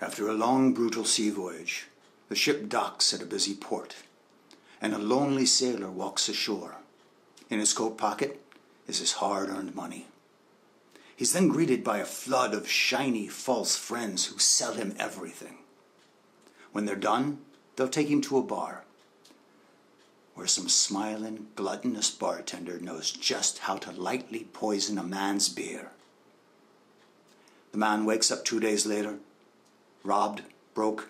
After a long, brutal sea voyage, the ship docks at a busy port, and a lonely sailor walks ashore. In his coat pocket is his hard earned money. He's then greeted by a flood of shiny, false friends who sell him everything. When they're done, they'll take him to a bar where some smiling, gluttonous bartender knows just how to lightly poison a man's beer. The man wakes up two days later, robbed, broke,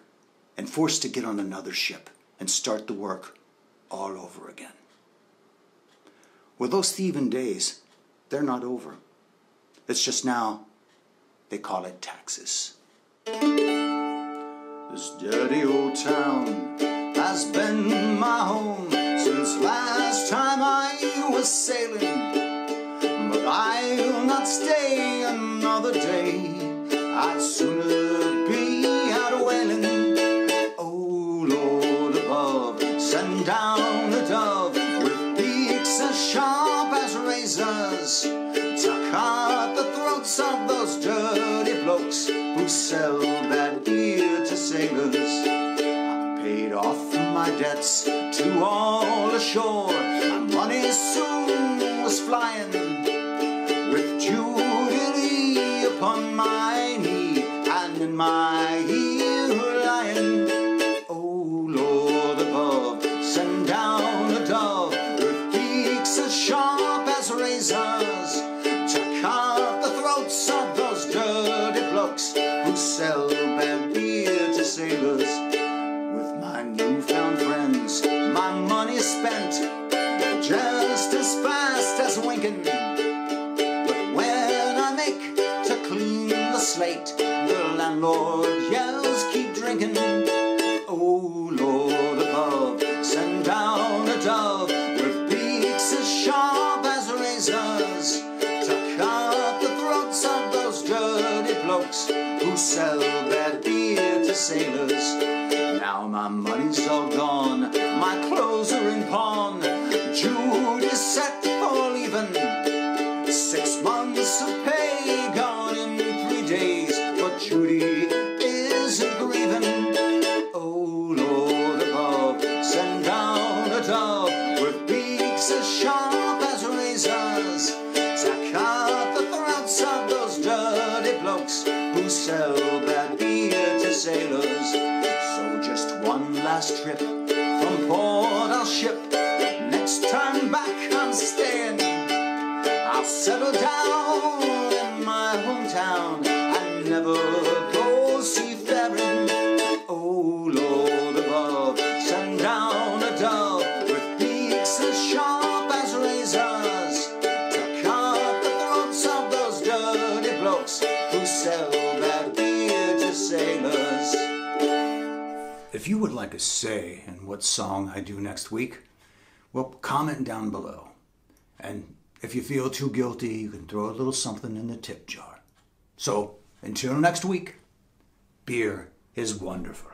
and forced to get on another ship and start the work all over again. Well, those thieving days, they're not over. It's just now they call it taxes. This dirty old town has been my home since last time I was sailing. But I'll not stay another day. I'd sooner blokes who sell bad beer to sailors. I paid off my debts to all ashore. My money soon was flying with Judy upon my knee and in my ear lying. Oh Lord above, send down a dove with beaks as sharp as razors landlord yells, keep drinking. Oh Lord above, send down a dove with beaks as sharp as razors to cut the throats of those dirty blokes who sell bad beer to sailors. Now my money's all gone, my clothes are in pawn. Jude last trip from port I'll ship. Next time back I'm staying. I'll settle down in my hometown and never go seafaring. Oh Lord above, send down a dove with beaks as sharp as razors to cut the throats of those dirty blokes who sell bad beer to sailors. If you would like a say in what song I do next week, well, comment down below. And if you feel too guilty, you can throw a little something in the tip jar. So, until next week, beer is wonderful.